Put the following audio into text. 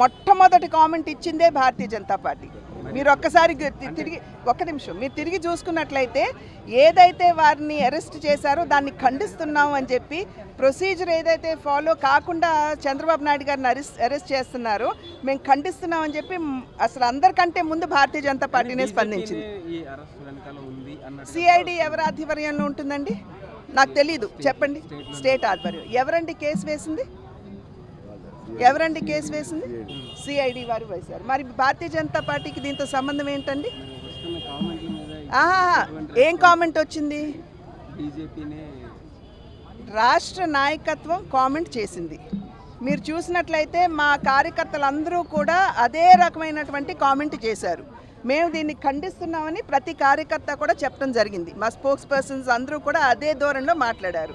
మొట్టమొదటి కామెంట్ ఇచ్చిందే భారతీయ జనతా పార్టీ. మీరు? ఒక్కసారి తిరిగి ఒక్క నిమిషం. మీరు తిరిగి చూసుకున్నట్లయితే ఏదైతే వారిని అరెస్ట్ చేశారో దాన్ని ఖండిస్తున్నాం అని చెప్పి ప్రొసీజర్ ఏదైతే ఫాలో కాకుండా చంద్రబాబు నాయుడు గారిని అరెస్ట్ అరెస్ట్ చేస్తున్నారో మేము ఖండిస్తున్నాం అని చెప్పి అసలు అందరికంటే ముందు భారతీయ జనతా పార్టీనే స్పందించింది. సిఐడి ఎవరి ఆధ్వర్యంలో ఉంటుందండి? నాకు తెలీదు. చెప్పండి. స్టేట్ ఆధ్వర్యం. ఎవరండి కేసు వేసింది? ఎవరండి కేసు వేసింది? సిఐడి వారు వేశారు. మరి భారతీయ జనతా పార్టీకి దీంతో సంబంధం ఏంటండి? ఏం కామెంట్ వచ్చింది? రాష్ట్ర నాయకత్వం కామెంట్ చేసింది. మీరు చూసినట్లయితే మా కార్యకర్తలందరూ కూడా అదే రకమైనటువంటి కామెంట్ చేశారు. మేము దీన్ని ఖండిస్తున్నామని ప్రతి కార్యకర్త కూడా చెప్పడం జరిగింది. మా స్పోక్స్ పర్సన్స్ అందరూ కూడా అదే ధోరణిలో మాట్లాడారు.